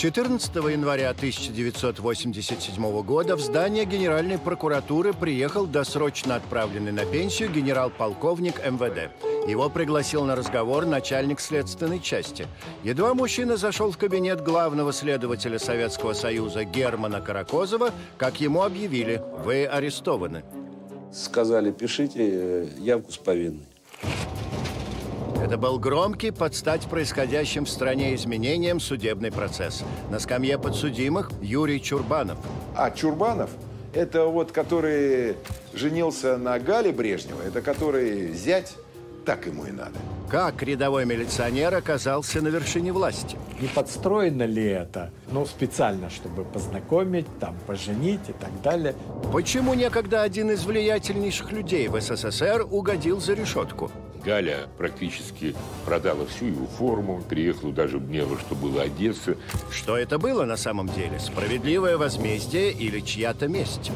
14 января 1987 года в здание Генеральной прокуратуры приехал досрочно отправленный на пенсию генерал-полковник МВД. Его пригласил на разговор начальник следственной части. Едва мужчина зашел в кабинет главного следователя Советского Союза Германа Каракозова, как ему объявили «Вы арестованы». Сказали, пишите э, явку с повинной. Это был громкий под стать происходящим в стране изменениям судебный процесс. На скамье подсудимых Юрий Чурбанов. А Чурбанов – это вот который женился на Гале Брежнева, это который зять, так ему и надо. Как рядовой милиционер оказался на вершине власти? Не подстроено ли это? Ну, специально, чтобы познакомить, там, поженить и так далее. Почему некогда один из влиятельнейших людей в СССР угодил за решетку? Галя практически продала всю его форму, приехала даже мне во что было одеться. Что это было на самом деле? Справедливое возмездие или чья-то месть?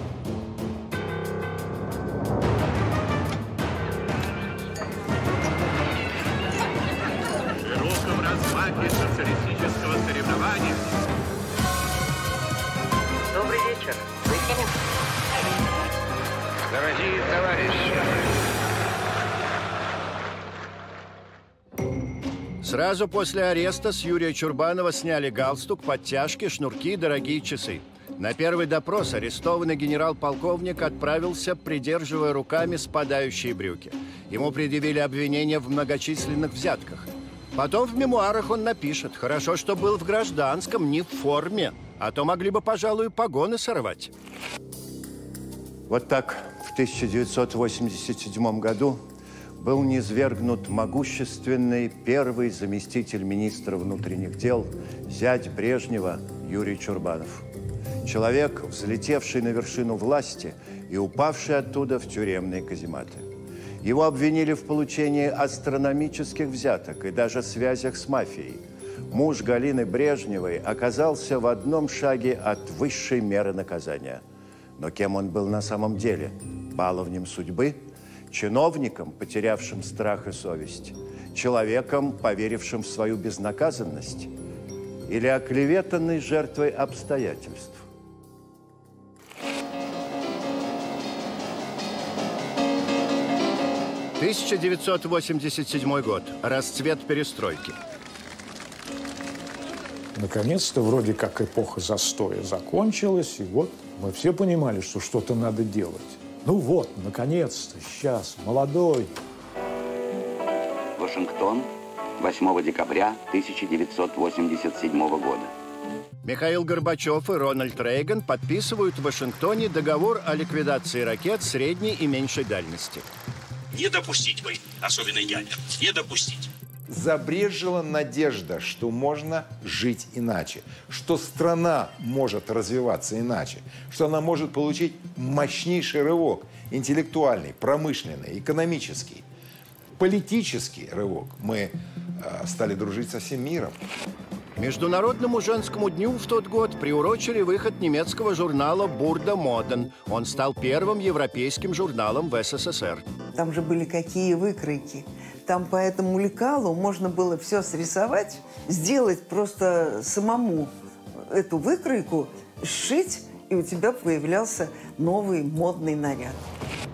Сразу после ареста с Юрия Чурбанова сняли галстук, подтяжки, шнурки, дорогие часы. На первый допрос арестованный генерал-полковник отправился, придерживая руками спадающие брюки. Ему предъявили обвинения в многочисленных взятках. Потом в мемуарах он напишет, хорошо, что был в гражданском, не в форме, а то могли бы, пожалуй, погоны сорвать. Вот так в 1987 году был низвергнут могущественный первый заместитель министра внутренних дел, зять Брежнева Юрий Чурбанов. Человек, взлетевший на вершину власти и упавший оттуда в тюремные казематы. Его обвинили в получении астрономических взяток и даже связях с мафией. Муж Галины Брежневой оказался в одном шаге от высшей меры наказания. Но кем он был на самом деле? Баловнем судьбы? Чиновником, потерявшим страх и совесть? Человеком, поверившим в свою безнаказанность? Или оклеветанной жертвой обстоятельств? 1987 год. Расцвет перестройки. Наконец-то вроде как эпоха застоя закончилась, и вот мы все понимали, что что-то надо делать. Ну вот, наконец-то, сейчас, молодой. Вашингтон, 8 декабря 1987 года. Михаил Горбачев и Рональд Рейган подписывают в Вашингтоне договор о ликвидации ракет средней и меньшей дальности. Не допустить войны, особенно ядер. Не допустить. Забрежила надежда, что можно жить иначе, что страна может развиваться иначе, что она может получить мощнейший рывок интеллектуальный, промышленный, экономический, политический рывок. Мы э, стали дружить со всем миром. Международному женскому дню в тот год приурочили выход немецкого журнала «Бурда Моден». Он стал первым европейским журналом в СССР. Там же были какие выкройки. Там по этому лекалу можно было все срисовать, сделать просто самому эту выкройку, сшить, и у тебя появлялся новый модный наряд.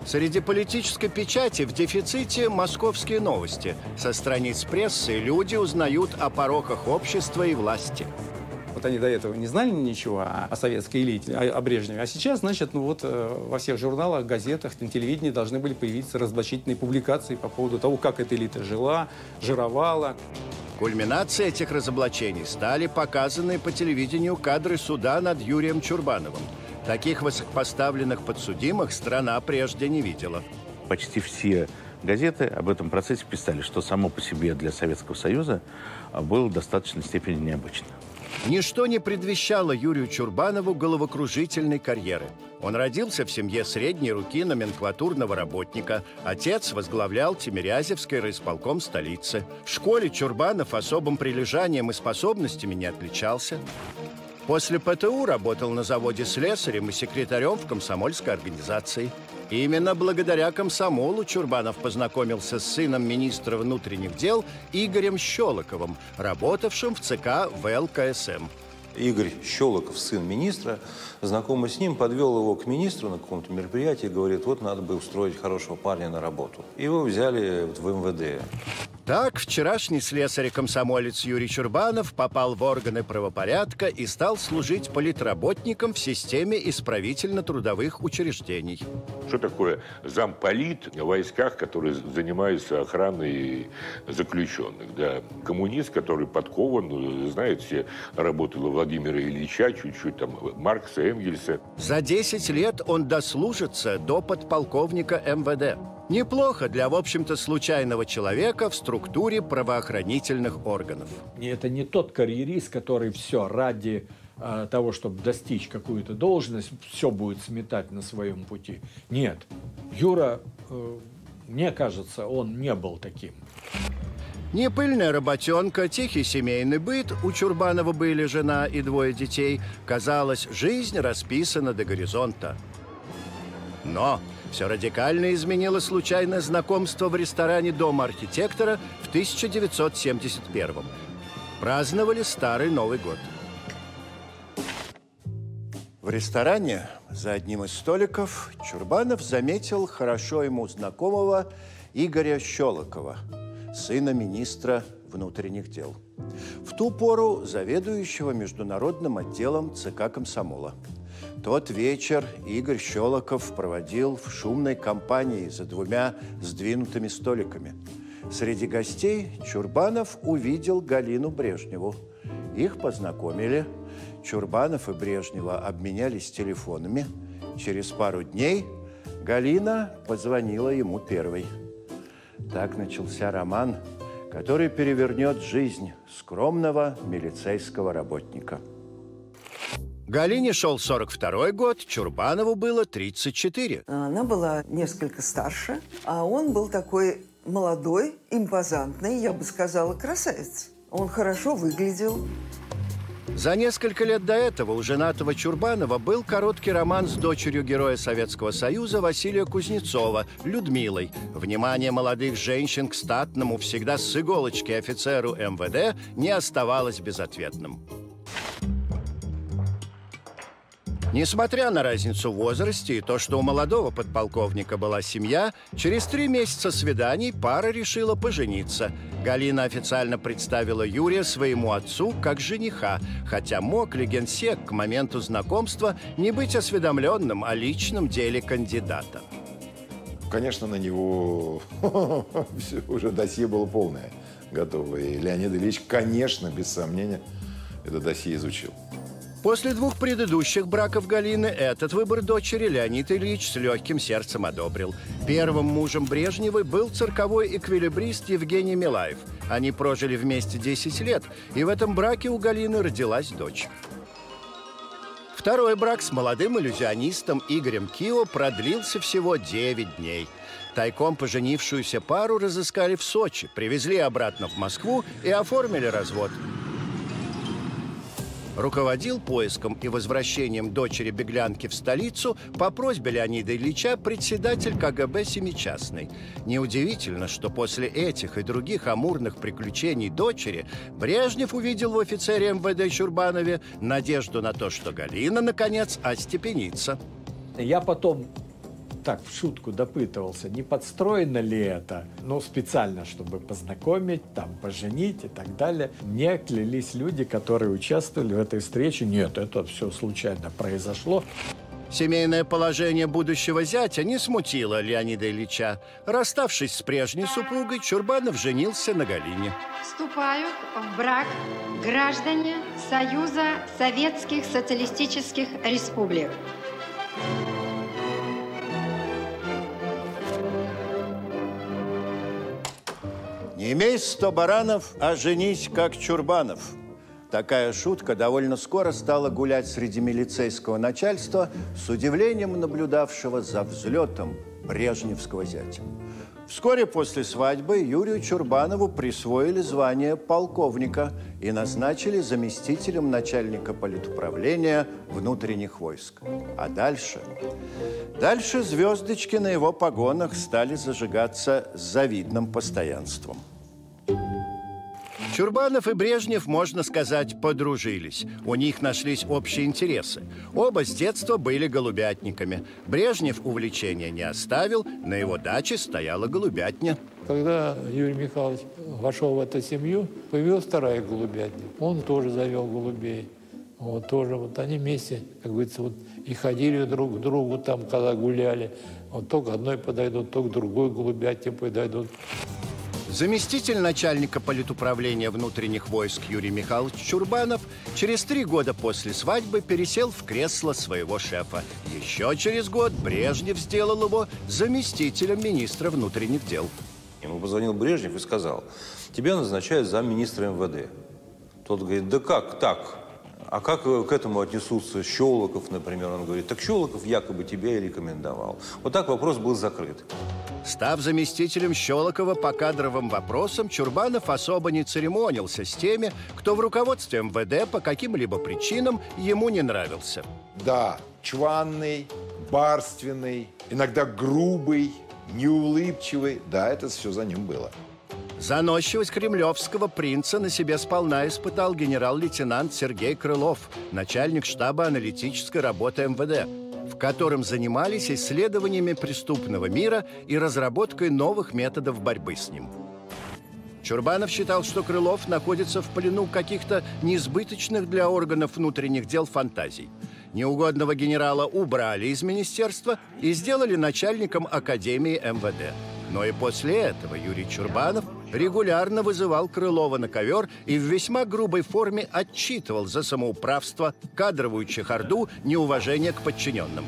Среди политической печати в дефиците московские новости. Со страниц прессы люди узнают о пороках общества и власти. Вот они до этого не знали ничего о, о советской элите, о, о Брежневе. А сейчас, значит, ну вот э, во всех журналах, газетах, на телевидении должны были появиться разоблачительные публикации по поводу того, как эта элита жила, жировала. Кульминацией этих разоблачений стали показанные по телевидению кадры суда над Юрием Чурбановым. Таких высокопоставленных подсудимых страна прежде не видела. Почти все газеты об этом процессе писали, что само по себе для Советского Союза было в достаточной степени необычно. Ничто не предвещало Юрию Чурбанову головокружительной карьеры. Он родился в семье средней руки номенклатурного работника. Отец возглавлял Тимирязевский райисполком столицы. В школе Чурбанов особым прилежанием и способностями не отличался. После ПТУ работал на заводе слесарем и секретарем в комсомольской организации. Именно благодаря комсомолу Чурбанов познакомился с сыном министра внутренних дел Игорем Щелоковым, работавшим в ЦК ВЛКСМ. Игорь Щелоков, сын министра, знакомый с ним, подвел его к министру на каком-то мероприятии и говорит, вот надо бы устроить хорошего парня на работу. Его взяли в МВД. Так, вчерашний слесарь-комсомолец Юрий Чурбанов попал в органы правопорядка и стал служить политработником в системе исправительно-трудовых учреждений. Что такое замполит в войсках, которые занимаются охраной заключенных? Да? Коммунист, который подкован, знает все работы Владимира Ильича, чуть-чуть там Маркса, Энгельса. За 10 лет он дослужится до подполковника МВД. Неплохо для, в общем-то, случайного человека в структуре правоохранительных органов. Это не тот карьерист, который все ради э, того, чтобы достичь какую-то должность, все будет сметать на своем пути. Нет. Юра, э, мне кажется, он не был таким. Не пыльная работенка, тихий семейный быт, у Чурбанова были жена и двое детей. Казалось, жизнь расписана до горизонта. Но все радикально изменило случайное знакомство в ресторане Дома архитектора в 1971 -м. Праздновали Старый Новый год. В ресторане за одним из столиков Чурбанов заметил хорошо ему знакомого Игоря Щелокова, сына министра внутренних дел. В ту пору заведующего международным отделом ЦК комсомола. Тот вечер Игорь Щелоков проводил в шумной компании за двумя сдвинутыми столиками. Среди гостей Чурбанов увидел Галину Брежневу. Их познакомили. Чурбанов и Брежнева обменялись телефонами. Через пару дней Галина позвонила ему первой. Так начался роман, который перевернет жизнь скромного милицейского работника. Галине шел 42 год, Чурбанову было 34. Она была несколько старше, а он был такой молодой, импозантный, я бы сказала, красавец. Он хорошо выглядел. За несколько лет до этого у женатого Чурбанова был короткий роман с дочерью героя Советского Союза Василия Кузнецова, Людмилой. Внимание молодых женщин к статному, всегда с иголочки офицеру МВД не оставалось безответным. Несмотря на разницу в возрасте и то, что у молодого подполковника была семья, через три месяца свиданий пара решила пожениться. Галина официально представила Юрия своему отцу как жениха, хотя мог ли генсек к моменту знакомства не быть осведомленным о личном деле кандидата. Конечно, на него уже досье было полное готово. И Леонид Ильич, конечно, без сомнения, это досье изучил. После двух предыдущих браков Галины этот выбор дочери Леонид Ильич с легким сердцем одобрил. Первым мужем Брежневой был цирковой эквилибрист Евгений Милаев. Они прожили вместе 10 лет, и в этом браке у Галины родилась дочь. Второй брак с молодым иллюзионистом Игорем Кио продлился всего 9 дней. Тайком поженившуюся пару разыскали в Сочи, привезли обратно в Москву и оформили развод – руководил поиском и возвращением дочери-беглянки в столицу по просьбе Леонида Ильича председатель КГБ Семичастный. Неудивительно, что после этих и других амурных приключений дочери Брежнев увидел в офицере МВД Чурбанове надежду на то, что Галина, наконец, остепенится. Я потом так в шутку допытывался, не подстроено ли это, ну, специально, чтобы познакомить, там, поженить и так далее. Мне клялись люди, которые участвовали в этой встрече. Нет, это все случайно произошло. Семейное положение будущего зятя не смутило Леонида Ильича. Расставшись с прежней супругой, Чурбанов женился на Галине. Вступают в брак граждане Союза Советских Социалистических Республик. Не имей сто баранов, а женись как Чурбанов. Такая шутка довольно скоро стала гулять среди милицейского начальства с удивлением наблюдавшего за взлетом брежневского зятя. Вскоре после свадьбы Юрию Чурбанову присвоили звание полковника и назначили заместителем начальника политуправления внутренних войск. А дальше? Дальше звездочки на его погонах стали зажигаться с завидным постоянством. Чурбанов и Брежнев, можно сказать, подружились. У них нашлись общие интересы. Оба с детства были голубятниками. Брежнев увлечения не оставил, на его даче стояла голубятня. Когда Юрий Михайлович вошел в эту семью, появилась вторая голубятня. Он тоже завел голубей. Вот тоже вот они вместе, как говорится, вот и ходили друг к другу там, когда гуляли. Вот то к одной подойдут, то к другой голубятне подойдут. Заместитель начальника политуправления внутренних войск Юрий Михайлович Чурбанов через три года после свадьбы пересел в кресло своего шефа. Еще через год Брежнев сделал его заместителем министра внутренних дел. Ему позвонил Брежнев и сказал, тебя назначают замминистра МВД. Тот говорит, да как так? А как к этому отнесутся Щелоков, например? Он говорит, так Щелоков якобы тебя и рекомендовал. Вот так вопрос был закрыт. Став заместителем Щелокова по кадровым вопросам, Чурбанов особо не церемонился с теми, кто в руководстве МВД по каким-либо причинам ему не нравился. Да, чванный, барственный, иногда грубый, неулыбчивый. Да, это все за ним было. Заносчивость кремлевского принца на себе сполна испытал генерал-лейтенант Сергей Крылов, начальник штаба аналитической работы МВД, в котором занимались исследованиями преступного мира и разработкой новых методов борьбы с ним. Чурбанов считал, что Крылов находится в плену каких-то неизбыточных для органов внутренних дел фантазий. Неугодного генерала убрали из министерства и сделали начальником Академии МВД. Но и после этого Юрий Чурбанов регулярно вызывал Крылова на ковер и в весьма грубой форме отчитывал за самоуправство, кадровую чехарду, неуважение к подчиненным.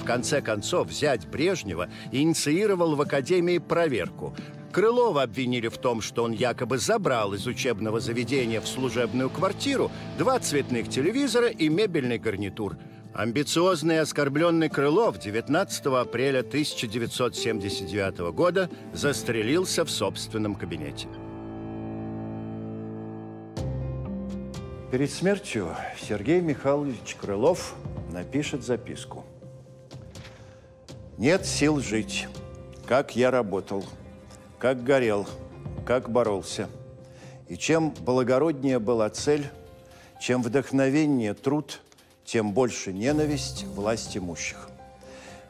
В конце концов, взять Брежнева инициировал в Академии проверку. Крылова обвинили в том, что он якобы забрал из учебного заведения в служебную квартиру два цветных телевизора и мебельный гарнитур – Амбициозный и оскорбленный Крылов 19 апреля 1979 года застрелился в собственном кабинете. Перед смертью Сергей Михайлович Крылов напишет записку. «Нет сил жить. Как я работал, как горел, как боролся. И чем благороднее была цель, чем вдохновеннее труд – тем больше ненависть власть имущих.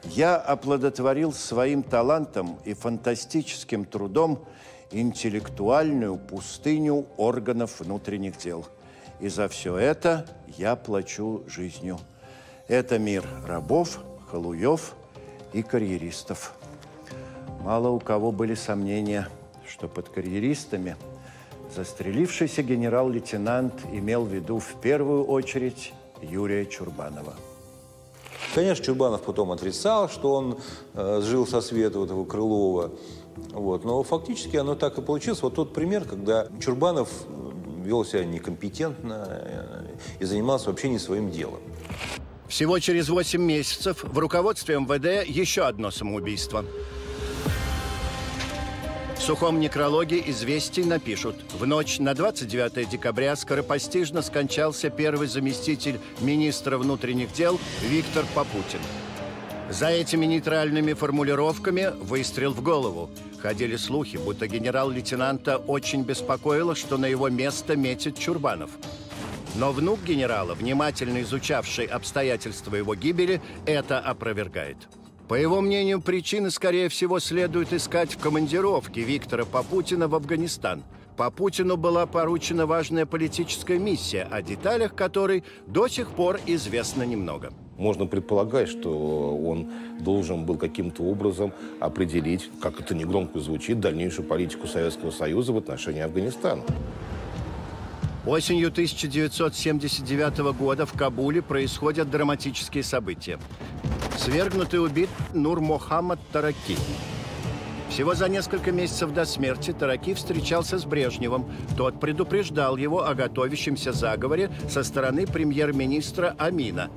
Я оплодотворил своим талантом и фантастическим трудом интеллектуальную пустыню органов внутренних дел. И за все это я плачу жизнью. Это мир рабов, халуев и карьеристов. Мало у кого были сомнения, что под карьеристами застрелившийся генерал-лейтенант имел в виду в первую очередь Юрия Чурбанова. Конечно, Чурбанов потом отрицал, что он э, жил со света вот этого Крылова. Вот. Но фактически оно так и получилось. Вот тот пример, когда Чурбанов э, вел себя некомпетентно э, и занимался вообще не своим делом. Всего через 8 месяцев в руководстве МВД еще одно самоубийство – сухом некрологе известий напишут. В ночь на 29 декабря скоропостижно скончался первый заместитель министра внутренних дел Виктор Попутин. За этими нейтральными формулировками выстрел в голову. Ходили слухи, будто генерал-лейтенанта очень беспокоило, что на его место метит Чурбанов. Но внук генерала, внимательно изучавший обстоятельства его гибели, это опровергает. По его мнению, причины, скорее всего, следует искать в командировке Виктора Попутина в Афганистан. Попутину была поручена важная политическая миссия, о деталях которой до сих пор известно немного. Можно предполагать, что он должен был каким-то образом определить, как это негромко звучит, дальнейшую политику Советского Союза в отношении Афганистана. Осенью 1979 года в Кабуле происходят драматические события. Свергнут и убит Нур Мохаммад Тараки. Всего за несколько месяцев до смерти Тараки встречался с Брежневым. Тот предупреждал его о готовящемся заговоре со стороны премьер-министра Амина.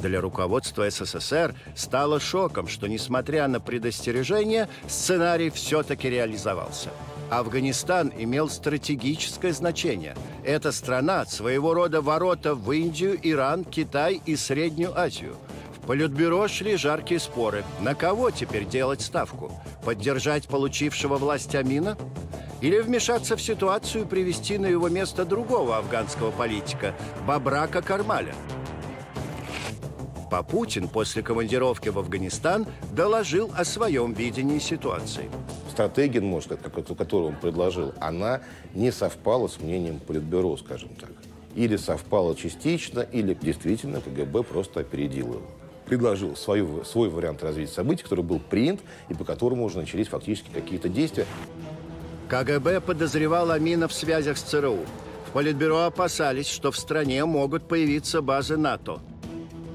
Для руководства СССР стало шоком, что, несмотря на предостережения, сценарий все-таки реализовался – Афганистан имел стратегическое значение. Эта страна – своего рода ворота в Индию, Иран, Китай и Среднюю Азию. В Политбюро шли жаркие споры. На кого теперь делать ставку? Поддержать получившего власть Амина? Или вмешаться в ситуацию и привести на его место другого афганского политика – Бабрака Кармаля. Папутин после командировки в Афганистан доложил о своем видении ситуации. Стратегия, может, которую он предложил, она не совпала с мнением Политбюро, скажем так. Или совпала частично, или действительно КГБ просто опередил его предложил свою, свой вариант развития событий, который был принят и по которому уже начались фактически какие-то действия. КГБ подозревал Амина в связях с ЦРУ. В Политбюро опасались, что в стране могут появиться базы НАТО.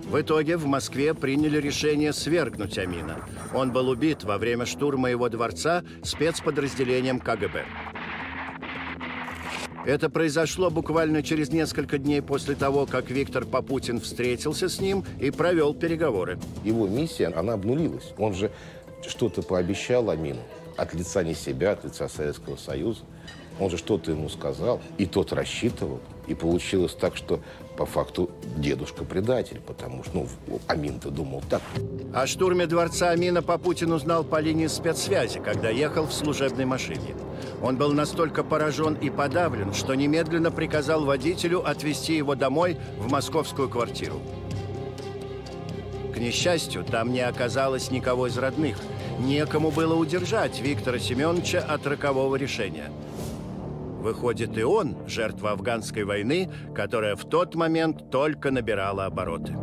В итоге в Москве приняли решение свергнуть Амина. Он был убит во время штурма его дворца спецподразделением КГБ. Это произошло буквально через несколько дней после того, как Виктор Попутин встретился с ним и провел переговоры. Его миссия, она обнулилась. Он же что-то пообещал Амину от лица не себя, от лица Советского Союза. Он же что-то ему сказал, и тот рассчитывал. И получилось так, что по факту дедушка предатель, потому что, ну, Амин-то думал так. О штурме дворца Амина Попутин узнал по линии спецсвязи, когда ехал в служебной машине. Он был настолько поражен и подавлен, что немедленно приказал водителю отвезти его домой в московскую квартиру. К несчастью, там не оказалось никого из родных. Некому было удержать Виктора Семеновича от рокового решения – Выходит, и он – жертва афганской войны, которая в тот момент только набирала обороты.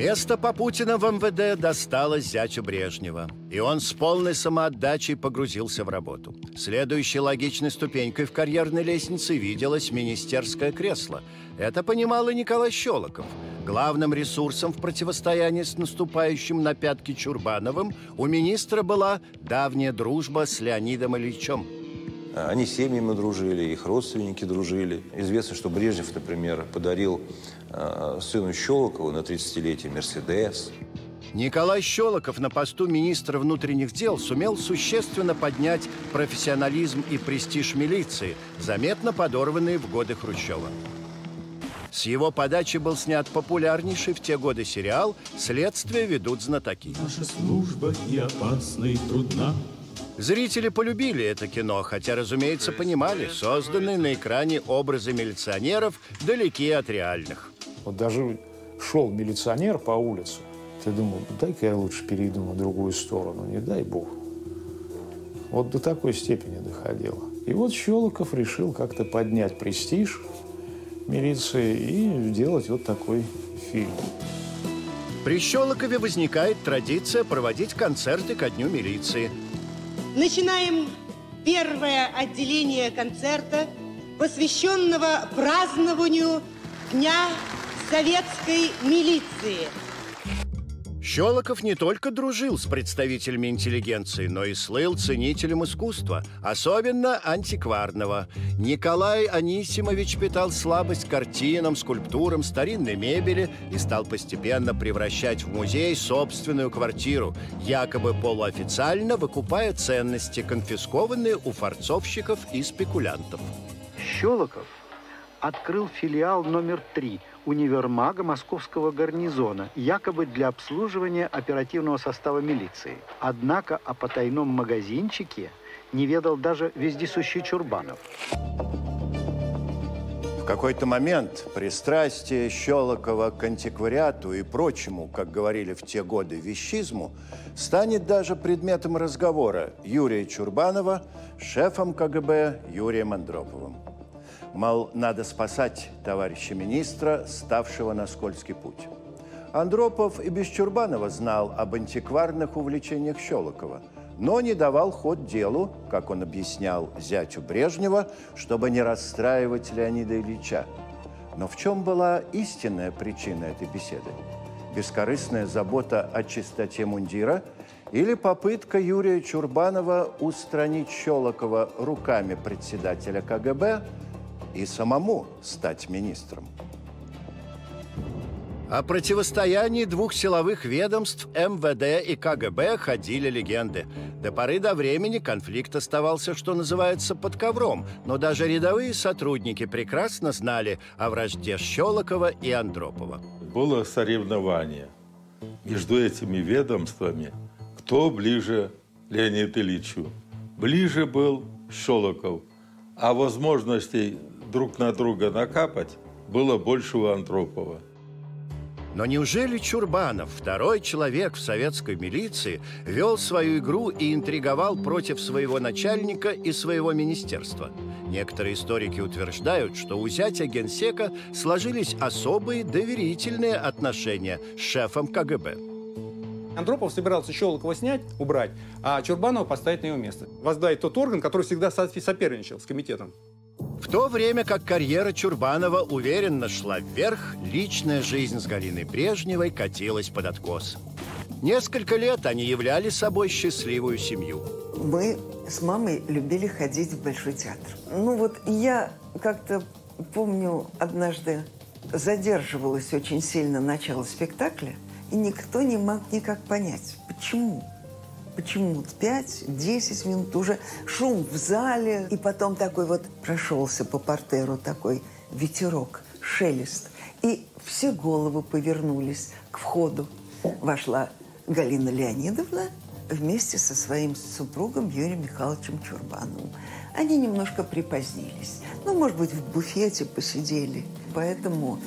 Место Попутина в МВД досталось зятю Брежнева, и он с полной самоотдачей погрузился в работу. Следующей логичной ступенькой в карьерной лестнице виделось министерское кресло. Это понимал и Николай Щелоков. Главным ресурсом в противостоянии с наступающим на пятки Чурбановым у министра была давняя дружба с Леонидом Ильичем. Они семьями дружили, их родственники дружили. Известно, что Брежнев, например, подарил э, сыну Щелокову на 30-летие «Мерседес». Николай Щелоков на посту министра внутренних дел сумел существенно поднять профессионализм и престиж милиции, заметно подорванные в годы Хрущева. С его подачи был снят популярнейший в те годы сериал «Следствие ведут знатоки». Наша служба и опасна, и трудна, Зрители полюбили это кино, хотя, разумеется, понимали, созданные на экране образы милиционеров далеки от реальных. Вот даже шел милиционер по улице, ты думал, дай-ка я лучше перейду на другую сторону, не дай бог. Вот до такой степени доходило. И вот Щелоков решил как-то поднять престиж милиции и сделать вот такой фильм. При Щелокове возникает традиция проводить концерты ко дню милиции – Начинаем первое отделение концерта, посвященного празднованию Дня советской милиции – Щелоков не только дружил с представителями интеллигенции, но и слыл ценителем искусства, особенно антикварного. Николай Анисимович питал слабость картинам, скульптурам, старинной мебели и стал постепенно превращать в музей собственную квартиру, якобы полуофициально выкупая ценности, конфискованные у форцовщиков и спекулянтов. Щелоков открыл филиал номер три – универмага московского гарнизона, якобы для обслуживания оперативного состава милиции. Однако о потайном магазинчике не ведал даже вездесущий Чурбанов. В какой-то момент пристрастие Щелокова к антиквариату и прочему, как говорили в те годы, вещизму, станет даже предметом разговора Юрия Чурбанова с шефом КГБ Юрием Андроповым. Мол, надо спасать товарища министра, ставшего на скользкий путь. Андропов и без Чурбанова знал об антикварных увлечениях Щелокова, но не давал ход делу, как он объяснял зятю Брежнева, чтобы не расстраивать Леонида Ильича. Но в чем была истинная причина этой беседы? Бескорыстная забота о чистоте мундира или попытка Юрия Чурбанова устранить Щелокова руками председателя КГБ – и самому стать министром. О противостоянии двух силовых ведомств МВД и КГБ ходили легенды. До поры до времени конфликт оставался, что называется, под ковром, но даже рядовые сотрудники прекрасно знали о вражде Щелокова и Андропова. Было соревнование между этими ведомствами, кто ближе Леониду Ильичу. Ближе был Щелоков, а возможностей друг на друга накапать было больше у Андропова. Но неужели Чурбанов, второй человек в советской милиции, вел свою игру и интриговал против своего начальника и своего министерства? Некоторые историки утверждают, что у зятя генсека сложились особые доверительные отношения с шефом КГБ. Андропов собирался Щелокова снять, убрать, а Чурбанова поставить на его место. Возглавить тот орган, который всегда соперничал с комитетом. В то время как карьера Чурбанова уверенно шла вверх, личная жизнь с Галиной Брежневой катилась под откос. Несколько лет они являли собой счастливую семью. Мы с мамой любили ходить в Большой театр. Ну вот я как-то помню, однажды задерживалась очень сильно начало спектакля, и никто не мог никак понять, почему почему-то 5-10 минут уже шум в зале. И потом такой вот прошелся по портеру такой ветерок, шелест. И все головы повернулись к входу. Вошла Галина Леонидовна вместе со своим супругом Юрием Михайловичем Чурбановым. Они немножко припозднились. Ну, может быть, в буфете посидели. Поэтому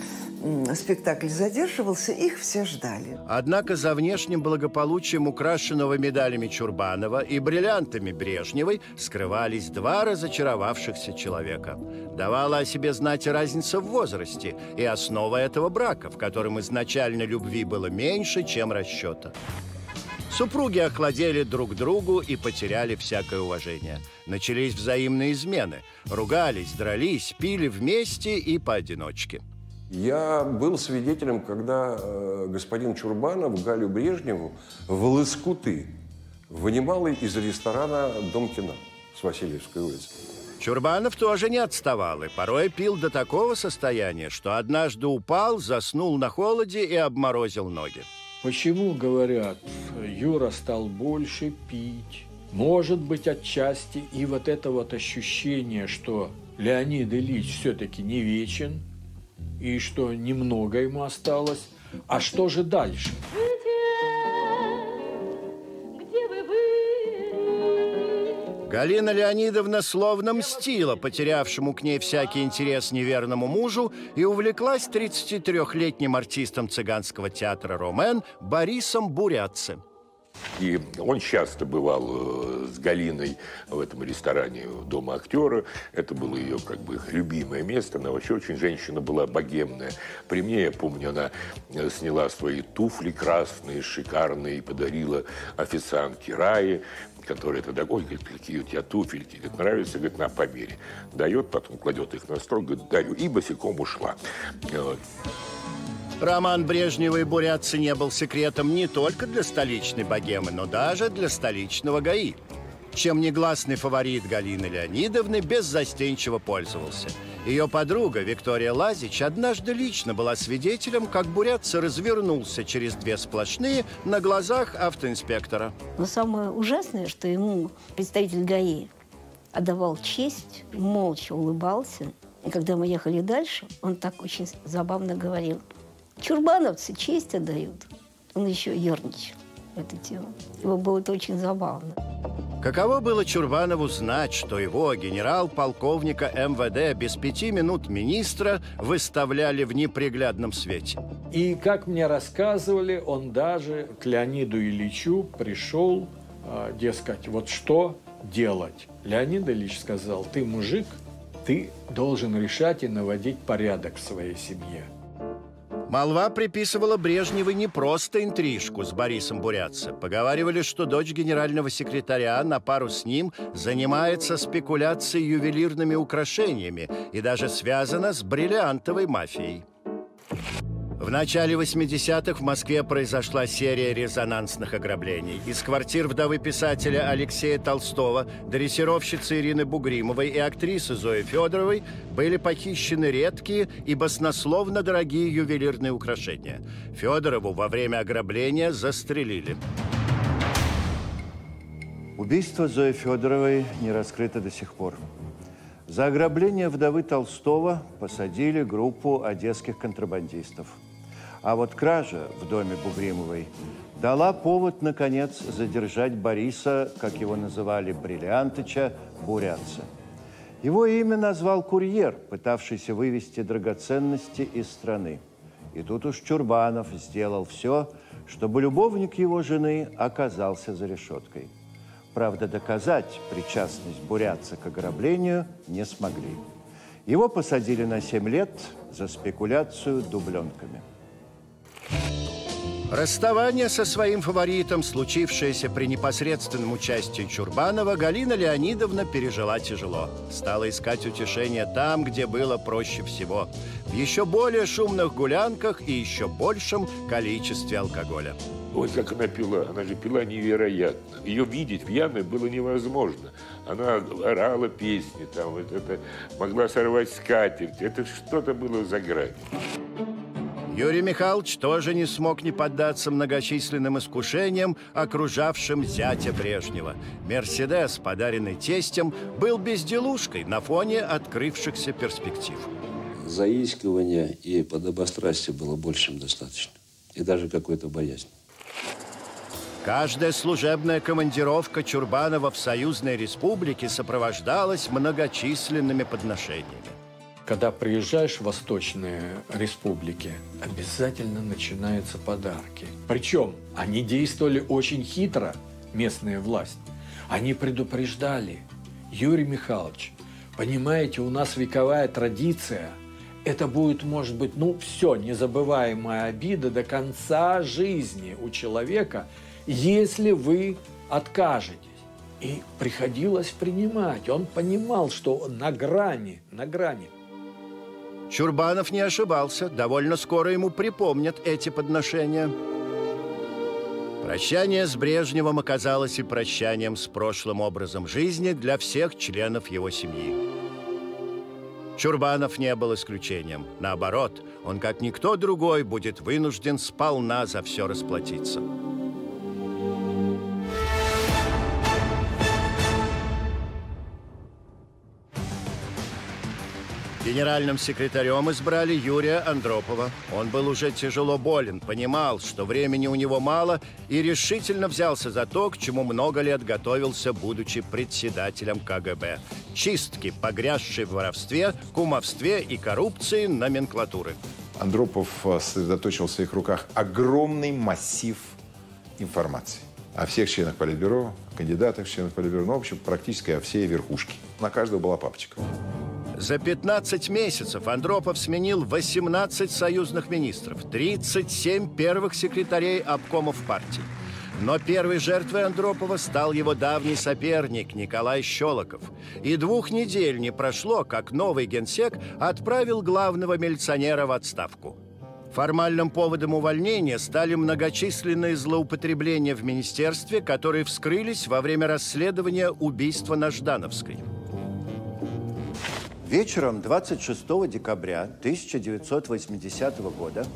спектакль задерживался, их все ждали. Однако за внешним благополучием украшенного медалями Чурбанова и бриллиантами Брежневой скрывались два разочаровавшихся человека. Давала о себе знать разница в возрасте, и основа этого брака, в котором изначально любви было меньше, чем расчета. Супруги охладели друг другу и потеряли всякое уважение. Начались взаимные измены. Ругались, дрались, пили вместе и поодиночке. Я был свидетелем, когда э, господин Чурбанов Галю Брежневу в Лыскуты вынимал из ресторана «Дом кино» с Васильевской улицы. Чурбанов тоже не отставал и порой пил до такого состояния, что однажды упал, заснул на холоде и обморозил ноги. Почему, говорят, Юра стал больше пить? Может быть, отчасти и вот это вот ощущение, что Леонид Ильич все-таки не вечен – и что немного ему осталось. А что же дальше? Галина Леонидовна словно мстила потерявшему к ней всякий интерес неверному мужу и увлеклась 33-летним артистом цыганского театра «Ромен» Борисом Бурятцем. И он часто бывал э, с Галиной в этом ресторане Дома актера. Это было ее как бы любимое место. Она вообще очень женщина была богемная. При мне, я помню, она э, сняла свои туфли красные, шикарные, и подарила официантке Рае которая тогда, ой, говорит, какие у тебя туфельки, говорит, нравится, говорит, на помере. Дает, потом кладет их на стол, говорит, дарю, и босиком ушла. Вот. Роман Брежнева и Бурятцы не был секретом не только для столичной богемы, но даже для столичного ГАИ. Чем негласный фаворит Галины Леонидовны беззастенчиво пользовался. Ее подруга Виктория Лазич однажды лично была свидетелем, как Бурятца развернулся через две сплошные на глазах автоинспектора. Но самое ужасное, что ему представитель ГАИ отдавал честь, молча улыбался. И когда мы ехали дальше, он так очень забавно говорил – Чурбановцы честь отдают. Он еще ерничал в эту тему. Его было это очень забавно. Каково было Чурбанову знать, что его, генерал-полковника МВД, без пяти минут министра выставляли в неприглядном свете? И, как мне рассказывали, он даже к Леониду Ильичу пришел, а, дескать, вот что делать. Леонид Ильич сказал, ты мужик, ты должен решать и наводить порядок в своей семье. Молва приписывала Брежневой не просто интрижку с Борисом Бурятце. Поговаривали, что дочь генерального секретаря на пару с ним занимается спекуляцией ювелирными украшениями и даже связана с бриллиантовой мафией. В начале 80-х в Москве произошла серия резонансных ограблений. Из квартир вдовы писателя Алексея Толстого, дрессировщицы Ирины Бугримовой и актрисы Зои Федоровой были похищены редкие и баснословно дорогие ювелирные украшения. Федорову во время ограбления застрелили. Убийство Зои Федоровой не раскрыто до сих пор. За ограбление вдовы Толстого посадили группу одесских контрабандистов – а вот кража в доме Бугримовой дала повод, наконец, задержать Бориса, как его называли, Бриллиантыча, Бурятца. Его имя назвал курьер, пытавшийся вывести драгоценности из страны. И тут уж Чурбанов сделал все, чтобы любовник его жены оказался за решеткой. Правда, доказать причастность бурятца к ограблению не смогли. Его посадили на 7 лет за спекуляцию дубленками. Расставание со своим фаворитом, случившееся при непосредственном участии Чурбанова, Галина Леонидовна пережила тяжело. Стала искать утешение там, где было проще всего. В еще более шумных гулянках и еще большем количестве алкоголя. Ой, как она пила. Она же пила невероятно. Ее видеть пьяной было невозможно. Она орала песни, там, вот это, могла сорвать скатерть. Это что-то было за грань. Юрий Михайлович тоже не смог не поддаться многочисленным искушениям, окружавшим зятя Брежнева. «Мерседес», подаренный тестем, был безделушкой на фоне открывшихся перспектив. Заискивания и подобострастия было больше, чем достаточно. И даже какой-то боязнь. Каждая служебная командировка Чурбанова в союзной республике сопровождалась многочисленными подношениями. Когда приезжаешь в восточные республики, обязательно начинаются подарки. Причем они действовали очень хитро, местная власть. Они предупреждали, Юрий Михайлович, понимаете, у нас вековая традиция. Это будет, может быть, ну все, незабываемая обида до конца жизни у человека, если вы откажетесь. И приходилось принимать. Он понимал, что на грани, на грани. Чурбанов не ошибался. Довольно скоро ему припомнят эти подношения. Прощание с Брежневым оказалось и прощанием с прошлым образом жизни для всех членов его семьи. Чурбанов не был исключением. Наоборот, он, как никто другой, будет вынужден сполна за все расплатиться. Генеральным секретарем избрали Юрия Андропова. Он был уже тяжело болен, понимал, что времени у него мало и решительно взялся за то, к чему много лет готовился, будучи председателем КГБ. Чистки, погрязшей в воровстве, кумовстве и коррупции номенклатуры. Андропов э, сосредоточил в своих руках огромный массив информации о всех членах Политбюро, кандидатах в члены Политбюро, ну, в общем, практически о всей верхушке. На каждого была папочка. За 15 месяцев Андропов сменил 18 союзных министров, 37 первых секретарей обкомов партий. Но первой жертвой Андропова стал его давний соперник Николай Щелоков. И двух недель не прошло, как новый генсек отправил главного милиционера в отставку. Формальным поводом увольнения стали многочисленные злоупотребления в министерстве, которые вскрылись во время расследования убийства на Ждановской. Вечером 26 декабря 1980 года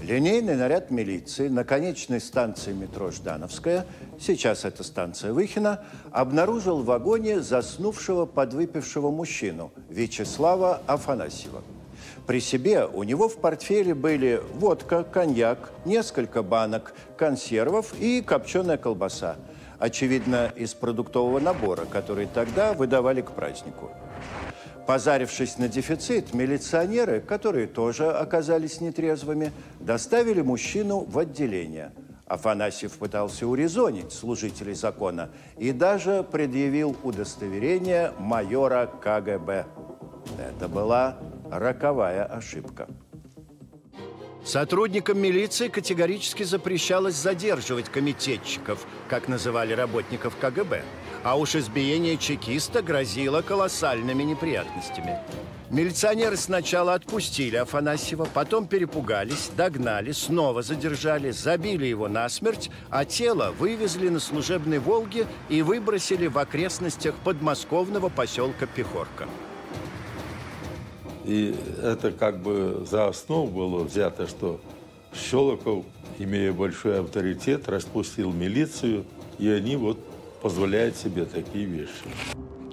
линейный наряд милиции на конечной станции метро Ждановская, сейчас это станция Выхина, обнаружил в вагоне заснувшего подвыпившего мужчину Вячеслава Афанасьева. При себе у него в портфеле были водка, коньяк, несколько банок, консервов и копченая колбаса. Очевидно, из продуктового набора, который тогда выдавали к празднику. Позарившись на дефицит, милиционеры, которые тоже оказались нетрезвыми, доставили мужчину в отделение. Афанасьев пытался урезонить служителей закона и даже предъявил удостоверение майора КГБ. Это была роковая ошибка. Сотрудникам милиции категорически запрещалось задерживать комитетчиков, как называли работников КГБ. А уж избиение чекиста грозило колоссальными неприятностями. Милиционеры сначала отпустили Афанасьева, потом перепугались, догнали, снова задержали, забили его насмерть, а тело вывезли на служебной «Волге» и выбросили в окрестностях подмосковного поселка Пехорка. И это как бы за основу было взято, что Щелоков, имея большой авторитет, распустил милицию, и они вот позволяют себе такие вещи.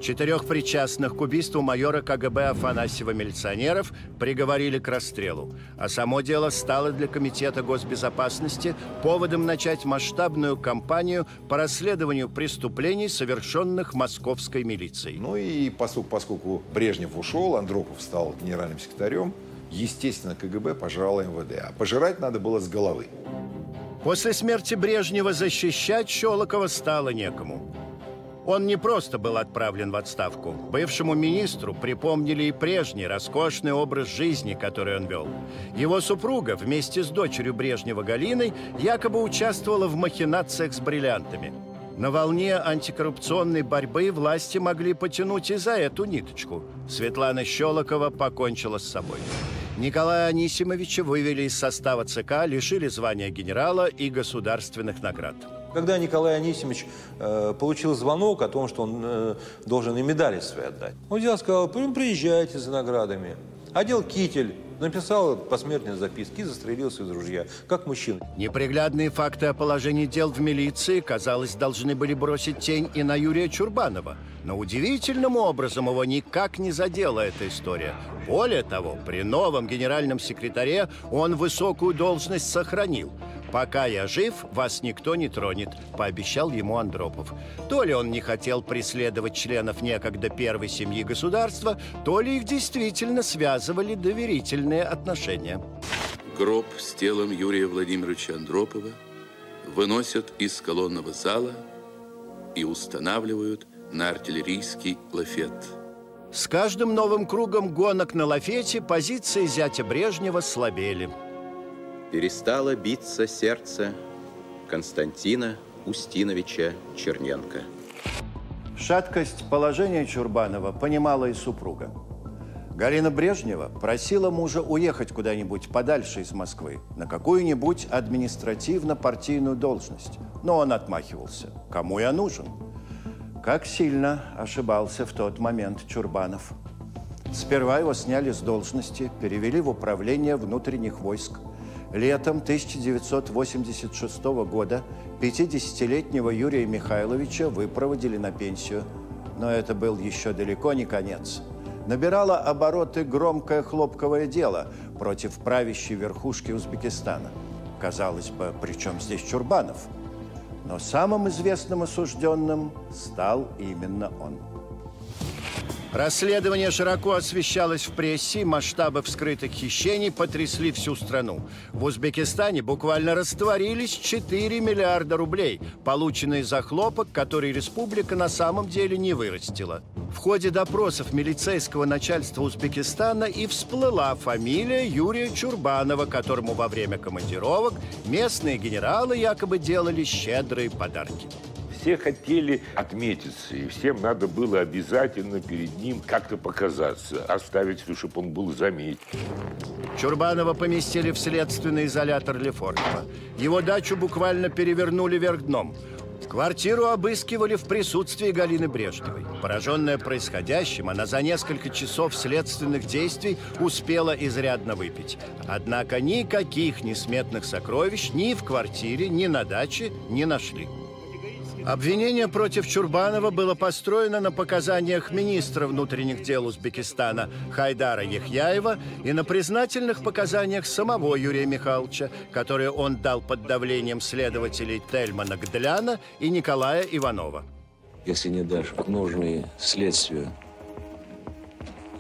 Четырех причастных к убийству майора КГБ Афанасьева милиционеров приговорили к расстрелу. А само дело стало для Комитета госбезопасности поводом начать масштабную кампанию по расследованию преступлений, совершенных московской милицией. Ну и поскольку, поскольку Брежнев ушел, Андропов стал генеральным секретарем, естественно, КГБ пожрало МВД. А пожирать надо было с головы. После смерти Брежнева защищать Щелокова стало некому. Он не просто был отправлен в отставку. Бывшему министру припомнили и прежний роскошный образ жизни, который он вел. Его супруга вместе с дочерью Брежнева Галиной якобы участвовала в махинациях с бриллиантами. На волне антикоррупционной борьбы власти могли потянуть и за эту ниточку. Светлана Щелокова покончила с собой. Николая Анисимовича вывели из состава ЦК, лишили звания генерала и государственных наград. Когда Николай Анисимович э, получил звонок о том, что он э, должен и медали свои отдать, он взял, сказал, приезжайте за наградами. Одел китель, написал посмертные записки и застрелился из ружья, как мужчина. Неприглядные факты о положении дел в милиции, казалось, должны были бросить тень и на Юрия Чурбанова. Но удивительным образом его никак не задела эта история. Более того, при новом генеральном секретаре он высокую должность сохранил – «Пока я жив, вас никто не тронет», – пообещал ему Андропов. То ли он не хотел преследовать членов некогда первой семьи государства, то ли их действительно связывали доверительные отношения. Гроб с телом Юрия Владимировича Андропова выносят из колонного зала и устанавливают на артиллерийский лафет. С каждым новым кругом гонок на лафете позиции зятя Брежнева слабели перестало биться сердце Константина Устиновича Черненко. Шаткость положения Чурбанова понимала и супруга. Галина Брежнева просила мужа уехать куда-нибудь подальше из Москвы, на какую-нибудь административно-партийную должность. Но он отмахивался. Кому я нужен? Как сильно ошибался в тот момент Чурбанов. Сперва его сняли с должности, перевели в управление внутренних войск – Летом 1986 года 50-летнего Юрия Михайловича выпроводили на пенсию. Но это был еще далеко не конец. Набирало обороты громкое хлопковое дело против правящей верхушки Узбекистана. Казалось бы, при чем здесь Чурбанов? Но самым известным осужденным стал именно он. Расследование широко освещалось в прессе, масштабы вскрытых хищений потрясли всю страну. В Узбекистане буквально растворились 4 миллиарда рублей, полученные за хлопок, который республика на самом деле не вырастила. В ходе допросов милицейского начальства Узбекистана и всплыла фамилия Юрия Чурбанова, которому во время командировок местные генералы якобы делали щедрые подарки все хотели отметиться, и всем надо было обязательно перед ним как-то показаться, оставить, чтобы он был заметен. Чурбанова поместили в следственный изолятор Лефортово. Его дачу буквально перевернули вверх дном. Квартиру обыскивали в присутствии Галины Брежневой. Пораженная происходящим, она за несколько часов следственных действий успела изрядно выпить. Однако никаких несметных сокровищ ни в квартире, ни на даче не нашли. Обвинение против Чурбанова было построено на показаниях министра внутренних дел Узбекистана Хайдара Ехяева и на признательных показаниях самого Юрия Михайловича, которые он дал под давлением следователей Тельмана Гдляна и Николая Иванова. Если не дашь нужные следствию,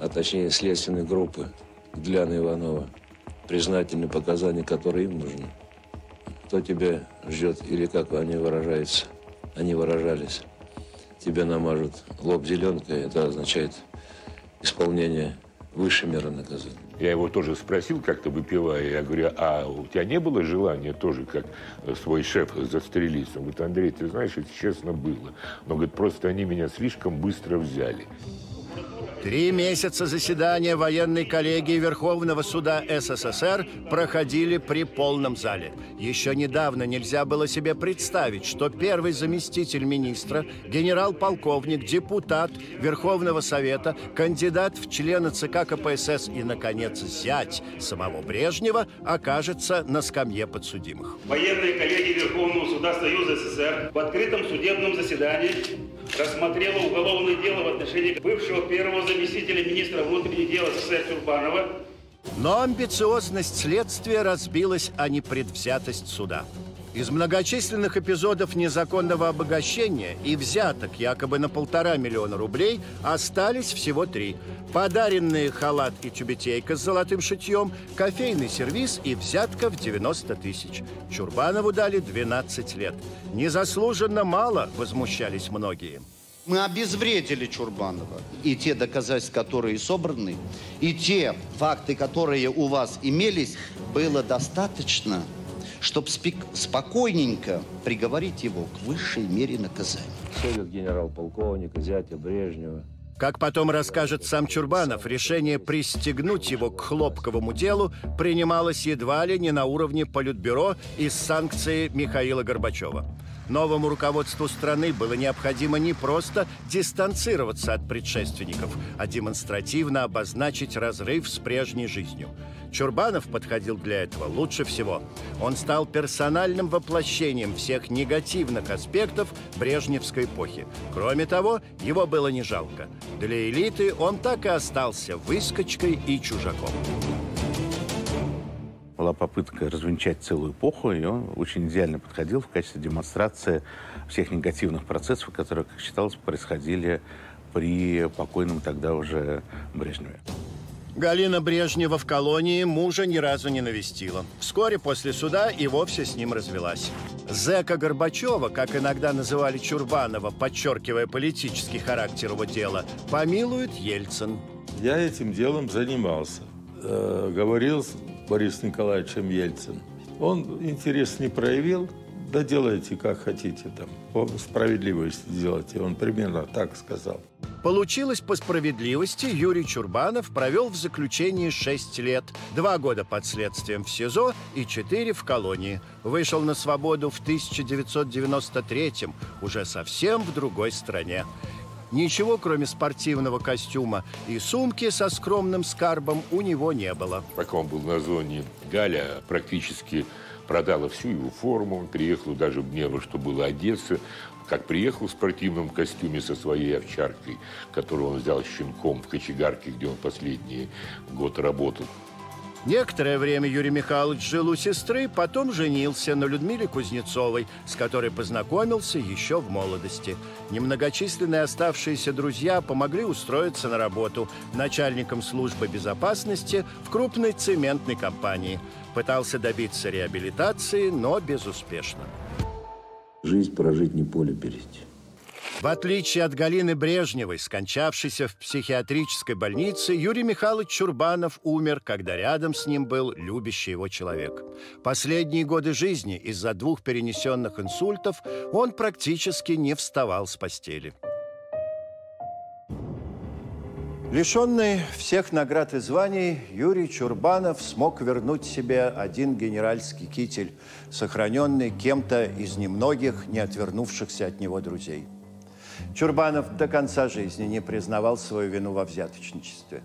а точнее следственной группы Гдляна Иванова, признательные показания, которые им нужны, то тебя ждет, или как они выражаются – они выражались. Тебе намажут лоб зеленкой, это означает исполнение высшей меры наказания. Я его тоже спросил как-то выпивая, я говорю, а у тебя не было желания тоже, как свой шеф, застрелиться? Он говорит, Андрей, ты знаешь, это честно было. Но, говорит, просто они меня слишком быстро взяли. Три месяца заседания военной коллегии Верховного суда СССР проходили при полном зале. Еще недавно нельзя было себе представить, что первый заместитель министра, генерал-полковник, депутат Верховного Совета, кандидат в члены ЦК КПСС и, наконец, зять самого Брежнева окажется на скамье подсудимых. Военная коллегия Верховного суда Союза СССР в открытом судебном заседании рассмотрела уголовное дело в отношении бывшего первого заместителя министра внутренних дел СССР Чурбанова. Но амбициозность следствия разбилась о непредвзятость суда. Из многочисленных эпизодов незаконного обогащения и взяток якобы на полтора миллиона рублей остались всего три. Подаренные халат и тюбетейка с золотым шитьем, кофейный сервиз и взятка в 90 тысяч. Чурбанову дали 12 лет. Незаслуженно мало, возмущались многие. Мы обезвредили Чурбанова. И те доказательства, которые собраны, и те факты, которые у вас имелись, было достаточно, чтобы спокойненько приговорить его к высшей мере наказания. Совет генерал-полковника, зятя Брежнева. Как потом расскажет сам Чурбанов, решение пристегнуть его к хлопковому делу принималось едва ли не на уровне Политбюро из санкции Михаила Горбачева. Новому руководству страны было необходимо не просто дистанцироваться от предшественников, а демонстративно обозначить разрыв с прежней жизнью. Чурбанов подходил для этого лучше всего. Он стал персональным воплощением всех негативных аспектов брежневской эпохи. Кроме того, его было не жалко. Для элиты он так и остался выскочкой и чужаком была попытка развенчать целую эпоху, и он очень идеально подходил в качестве демонстрации всех негативных процессов, которые, как считалось, происходили при покойном тогда уже Брежневе. Галина Брежнева в колонии мужа ни разу не навестила. Вскоре после суда и вовсе с ним развелась. Зека Горбачева, как иногда называли Чурбанова, подчеркивая политический характер его дела, помилует Ельцин. Я этим делом занимался. Э, говорил Борис Николаевичем Ельцин. Он интерес не проявил, да делайте как хотите там, по справедливости делайте. Он примерно так сказал. Получилось по справедливости. Юрий Чурбанов провел в заключении 6 лет, два года под следствием в СИЗО и 4 в колонии. Вышел на свободу в 1993-м, уже совсем в другой стране. Ничего, кроме спортивного костюма и сумки со скромным скарбом, у него не было. Пока он был на зоне, Галя практически продала всю его форму, приехала даже в во что было одеться. Как приехал в спортивном костюме со своей овчаркой, которую он взял щенком в кочегарке, где он последний год работал. Некоторое время Юрий Михайлович жил у сестры, потом женился на Людмиле Кузнецовой, с которой познакомился еще в молодости. Немногочисленные оставшиеся друзья помогли устроиться на работу начальником службы безопасности в крупной цементной компании. Пытался добиться реабилитации, но безуспешно. Жизнь прожить не поле перейти. В отличие от Галины Брежневой, скончавшейся в психиатрической больнице, Юрий Михайлович Чурбанов умер, когда рядом с ним был любящий его человек. Последние годы жизни из-за двух перенесенных инсультов он практически не вставал с постели. Лишенный всех наград и званий, Юрий Чурбанов смог вернуть себе один генеральский китель, сохраненный кем-то из немногих, не отвернувшихся от него друзей. Чурбанов до конца жизни не признавал свою вину во взяточничестве.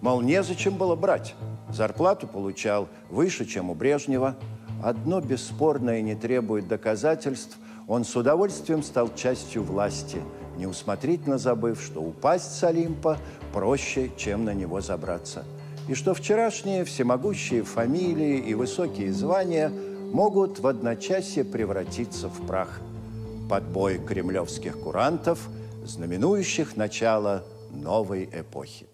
Мол, незачем было брать. Зарплату получал выше, чем у Брежнева. Одно бесспорное не требует доказательств. Он с удовольствием стал частью власти, неусмотрительно забыв, что упасть с Олимпа проще, чем на него забраться. И что вчерашние всемогущие фамилии и высокие звания могут в одночасье превратиться в прах – под кремлевских курантов, знаменующих начало новой эпохи.